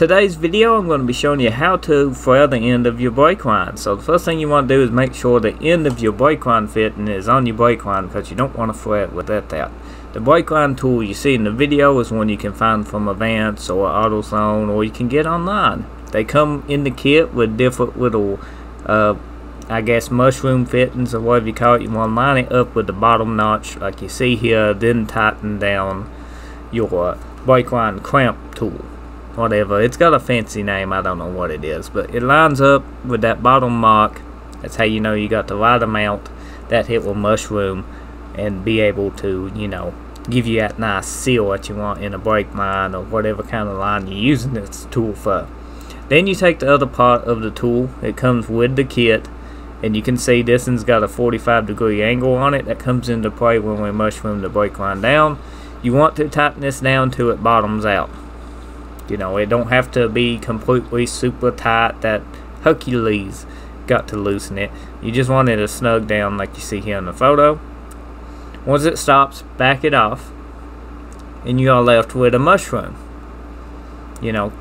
Today's video I'm going to be showing you how to flare the end of your brake line. So the first thing you want to do is make sure the end of your brake line fitting is on your brake line because you don't want to flare it without that. The brake line tool you see in the video is one you can find from Advance or AutoZone or you can get online. They come in the kit with different little uh, I guess mushroom fittings or whatever you call it. You want to line it up with the bottom notch like you see here then tighten down your brake line clamp tool whatever. It's got a fancy name. I don't know what it is. But it lines up with that bottom mark. That's how you know you got the right amount. That hit will mushroom and be able to, you know, give you that nice seal that you want in a brake line or whatever kind of line you're using this tool for. Then you take the other part of the tool. It comes with the kit. And you can see this one's got a 45 degree angle on it that comes into play when we mushroom the brake line down. You want to tighten this down till it bottoms out. You know, it don't have to be completely super tight that Hercules got to loosen it. You just want it to snug down like you see here in the photo. Once it stops, back it off. And you are left with a mushroom. You know.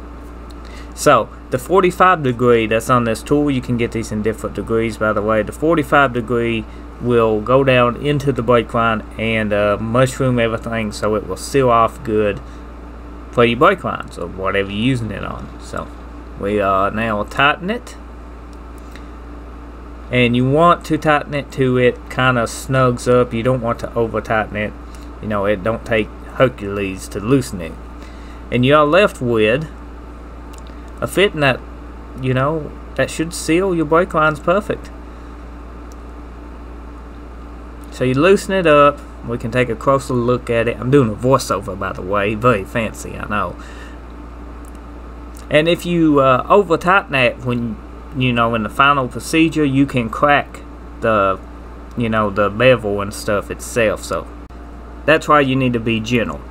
So, the 45 degree that's on this tool, you can get these in different degrees by the way. The 45 degree will go down into the brake line and uh, mushroom everything so it will seal off good for your brake lines or whatever you're using it on. So we are now tighten it. And you want to tighten it to it kind of snugs up. You don't want to over tighten it. You know, it don't take Hercules to loosen it. And you are left with a fitting that, you know, that should seal your brake lines perfect. So you loosen it up we can take a closer look at it. I'm doing a voiceover, by the way. Very fancy, I know. And if you uh, tighten that when, you know, in the final procedure, you can crack the, you know, the bevel and stuff itself. So that's why you need to be gentle.